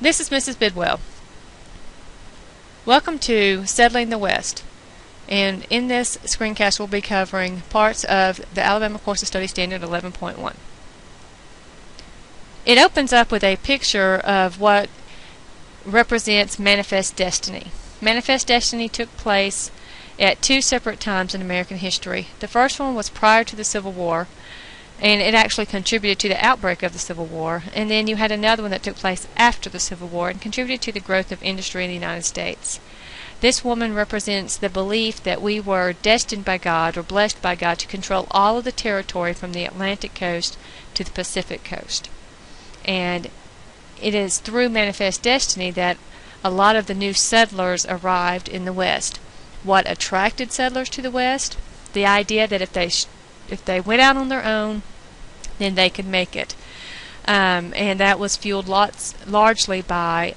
This is Mrs. Bidwell. Welcome to Settling the West. And in this screencast, we'll be covering parts of the Alabama Course of Study Standard 11.1. It opens up with a picture of what represents manifest destiny. Manifest destiny took place at two separate times in American history. The first one was prior to the Civil War, and it actually contributed to the outbreak of the Civil War. And then you had another one that took place after the Civil War and contributed to the growth of industry in the United States. This woman represents the belief that we were destined by God or blessed by God to control all of the territory from the Atlantic coast to the Pacific coast. And it is through manifest destiny that a lot of the new settlers arrived in the West. What attracted settlers to the West? The idea that if they if they went out on their own, then they could make it. Um, and that was fueled lots largely by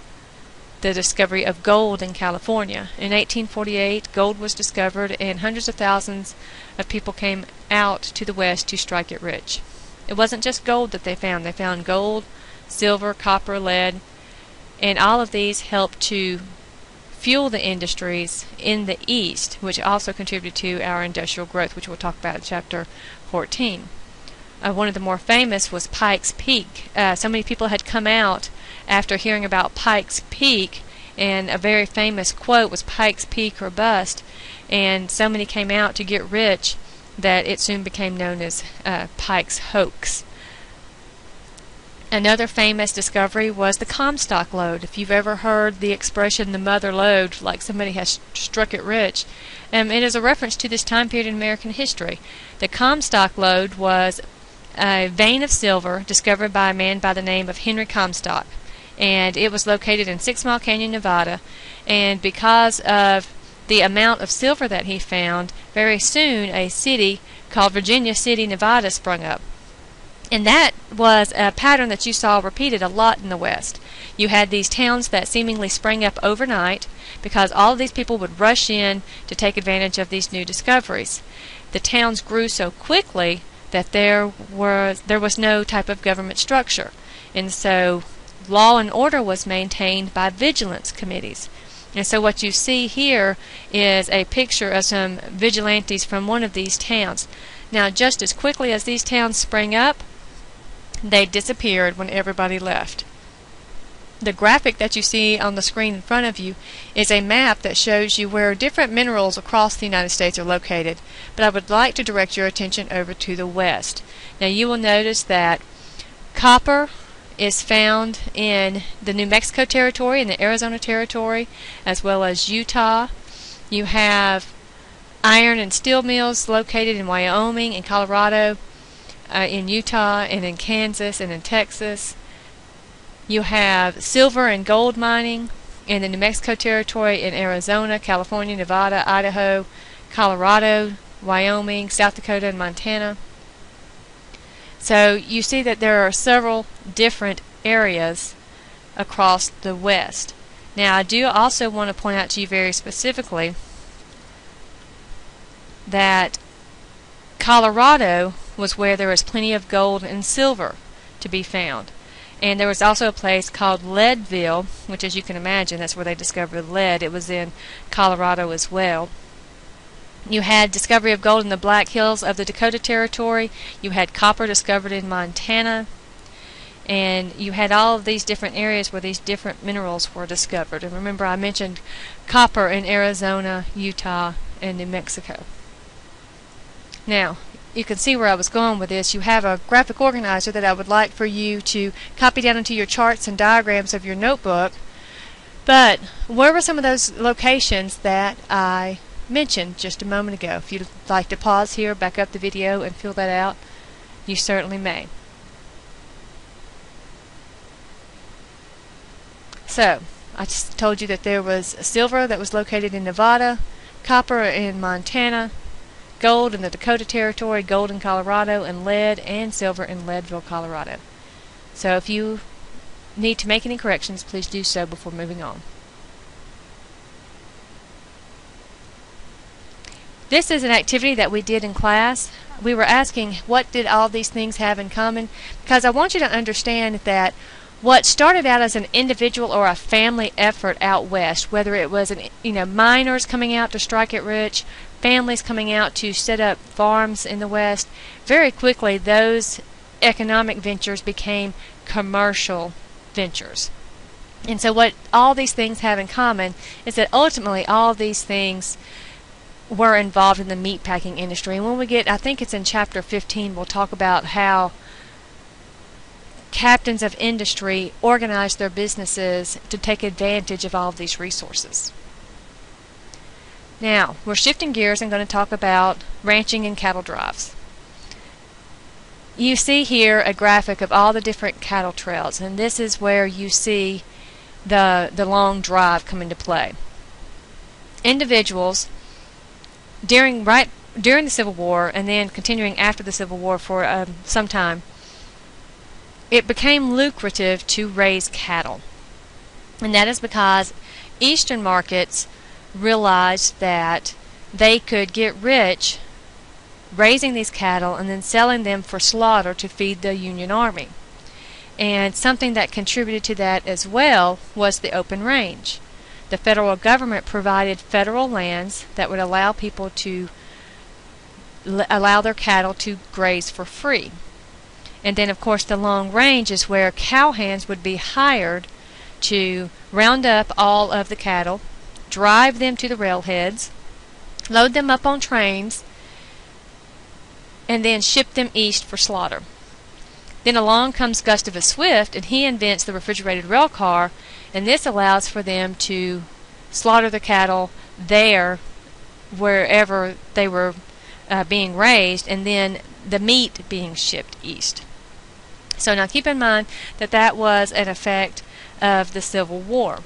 the discovery of gold in California. In 1848, gold was discovered, and hundreds of thousands of people came out to the West to strike it rich. It wasn't just gold that they found, they found gold, silver, copper, lead, and all of these helped to fuel the industries in the East, which also contributed to our industrial growth, which we'll talk about in chapter 14. Uh, one of the more famous was Pikes Peak. Uh, so many people had come out after hearing about Pikes Peak, and a very famous quote was Pikes Peak or bust, and so many came out to get rich that it soon became known as uh, Pikes hoax. Another famous discovery was the Comstock lode. If you've ever heard the expression the mother lode, like somebody has struck it rich, um, it is a reference to this time period in American history. The Comstock lode was a vein of silver discovered by a man by the name of Henry Comstock and it was located in Six Mile Canyon, Nevada. And because of the amount of silver that he found, very soon a city called Virginia City, Nevada sprung up. And that was a pattern that you saw repeated a lot in the West. You had these towns that seemingly sprang up overnight because all of these people would rush in to take advantage of these new discoveries. The towns grew so quickly that there was there was no type of government structure. And so law and order was maintained by vigilance committees. And so what you see here is a picture of some vigilantes from one of these towns. Now, just as quickly as these towns sprang up, they disappeared when everybody left. The graphic that you see on the screen in front of you is a map that shows you where different minerals across the United States are located, but I would like to direct your attention over to the west. Now you will notice that copper, is found in the New Mexico territory and the Arizona territory, as well as Utah. You have iron and steel mills located in Wyoming and Colorado, uh, in Utah and in Kansas and in Texas. You have silver and gold mining in the New Mexico territory in Arizona, California, Nevada, Idaho, Colorado, Wyoming, South Dakota, and Montana. So you see that there are several different areas across the West. Now I do also want to point out to you very specifically that Colorado was where there was plenty of gold and silver to be found. And there was also a place called Leadville, which as you can imagine, that's where they discovered lead. It was in Colorado as well. You had discovery of gold in the Black Hills of the Dakota Territory. You had copper discovered in Montana. And you had all of these different areas where these different minerals were discovered. And remember, I mentioned copper in Arizona, Utah, and New Mexico. Now, you can see where I was going with this. You have a graphic organizer that I would like for you to copy down into your charts and diagrams of your notebook. But where were some of those locations that I mentioned just a moment ago. If you'd like to pause here, back up the video, and fill that out, you certainly may. So, I just told you that there was silver that was located in Nevada, copper in Montana, gold in the Dakota Territory, gold in Colorado, and lead and silver in Leadville, Colorado. So if you need to make any corrections, please do so before moving on. This is an activity that we did in class. We were asking what did all these things have in common because I want you to understand that what started out as an individual or a family effort out west, whether it was an, you know miners coming out to strike it rich, families coming out to set up farms in the west, very quickly those economic ventures became commercial ventures. And so what all these things have in common is that ultimately all these things were involved in the meatpacking industry. And when we get, I think it's in chapter 15, we'll talk about how captains of industry organized their businesses to take advantage of all of these resources. Now, we're shifting gears and going to talk about ranching and cattle drives. You see here a graphic of all the different cattle trails, and this is where you see the, the long drive come into play. Individuals during right during the Civil War and then continuing after the Civil War for um, some time, it became lucrative to raise cattle. And that is because Eastern markets realized that they could get rich raising these cattle and then selling them for slaughter to feed the Union Army. And something that contributed to that as well was the open range. The federal government provided federal lands that would allow people to allow their cattle to graze for free. And then, of course, the long range is where cowhands would be hired to round up all of the cattle, drive them to the railheads, load them up on trains, and then ship them east for slaughter. Then along comes Gustavus Swift, and he invents the refrigerated rail car, and this allows for them to slaughter the cattle there, wherever they were uh, being raised, and then the meat being shipped east. So now keep in mind that that was an effect of the Civil War.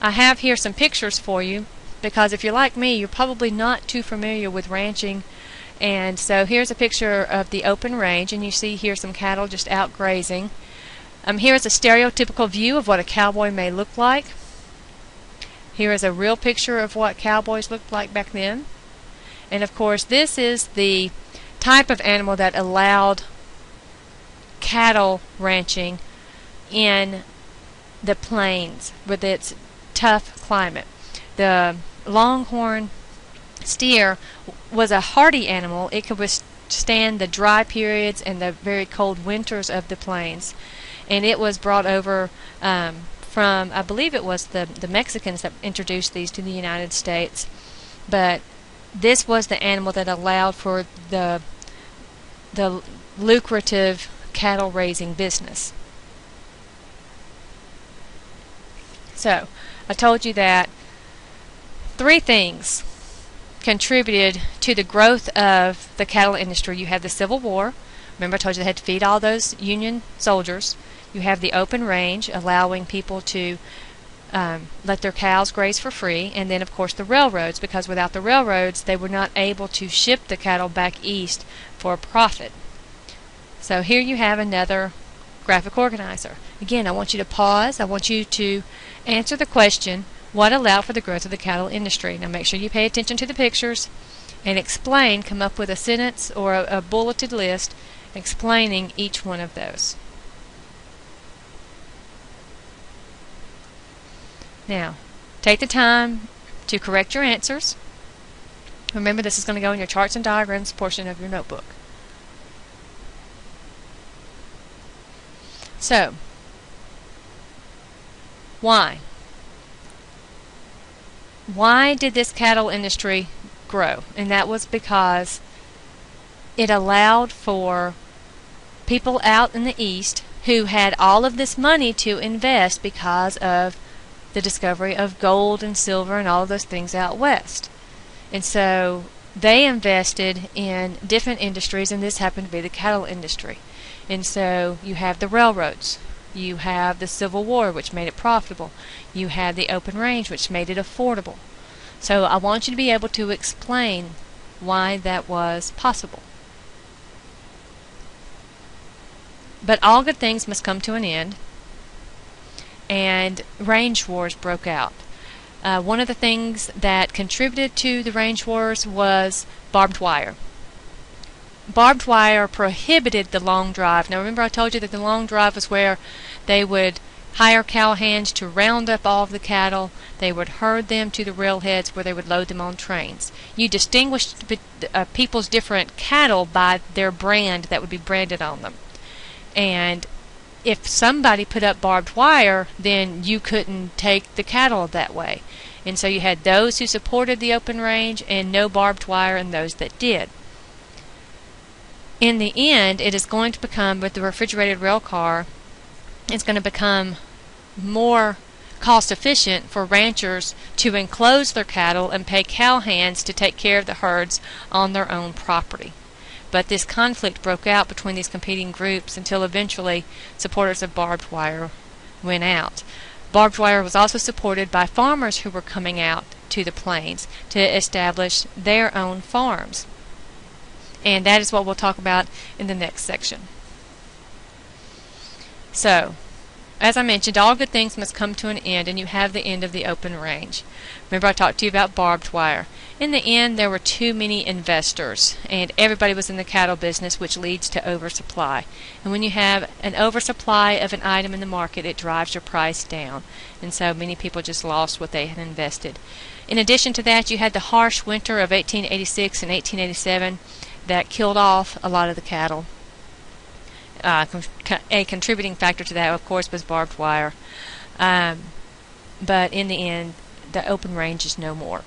I have here some pictures for you because if you're like me, you're probably not too familiar with ranching and so here's a picture of the open range, and you see here some cattle just out grazing. Um, here is a stereotypical view of what a cowboy may look like. Here is a real picture of what cowboys looked like back then. And of course, this is the type of animal that allowed cattle ranching in the plains with its tough climate. The longhorn steer was a hardy animal. It could withstand the dry periods and the very cold winters of the plains. And it was brought over um, from, I believe it was the, the Mexicans that introduced these to the United States. But this was the animal that allowed for the the lucrative cattle raising business. So, I told you that three things contributed to the growth of the cattle industry. You have the Civil War. Remember, I told you they had to feed all those Union soldiers. You have the open range, allowing people to um, let their cows graze for free, and then, of course, the railroads, because without the railroads, they were not able to ship the cattle back east for profit. So here you have another graphic organizer. Again, I want you to pause. I want you to answer the question what allowed for the growth of the cattle industry. Now make sure you pay attention to the pictures and explain, come up with a sentence or a, a bulleted list explaining each one of those. Now, take the time to correct your answers. Remember, this is going to go in your charts and diagrams portion of your notebook. So, why? why did this cattle industry grow? And that was because it allowed for people out in the east who had all of this money to invest because of the discovery of gold and silver and all of those things out west. And so they invested in different industries, and this happened to be the cattle industry. And so you have the railroads, you have the Civil War, which made it profitable. You had the open range, which made it affordable. So I want you to be able to explain why that was possible. But all good things must come to an end, and range wars broke out. Uh, one of the things that contributed to the range wars was barbed wire. Barbed wire prohibited the long drive. Now remember I told you that the long drive was where they would hire cowhands to round up all of the cattle. They would herd them to the railheads where they would load them on trains. You distinguished uh, people's different cattle by their brand that would be branded on them. And if somebody put up barbed wire, then you couldn't take the cattle that way. And so you had those who supported the open range and no barbed wire and those that did. In the end, it is going to become, with the refrigerated rail car, it's going to become more cost efficient for ranchers to enclose their cattle and pay cowhands to take care of the herds on their own property. But this conflict broke out between these competing groups until eventually supporters of barbed wire went out. Barbed wire was also supported by farmers who were coming out to the plains to establish their own farms. And that is what we'll talk about in the next section. So, as I mentioned, all good things must come to an end, and you have the end of the open range. Remember, I talked to you about barbed wire. In the end, there were too many investors, and everybody was in the cattle business, which leads to oversupply. And when you have an oversupply of an item in the market, it drives your price down. And so many people just lost what they had invested. In addition to that, you had the harsh winter of 1886 and 1887 that killed off a lot of the cattle. Uh, a contributing factor to that, of course, was barbed wire. Um, but in the end, the open range is no more.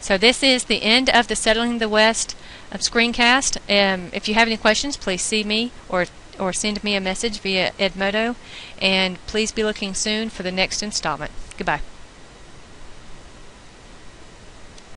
So this is the end of the Settling the West uh, screencast. Um, if you have any questions, please see me or or send me a message via Edmodo, and please be looking soon for the next installment. Goodbye.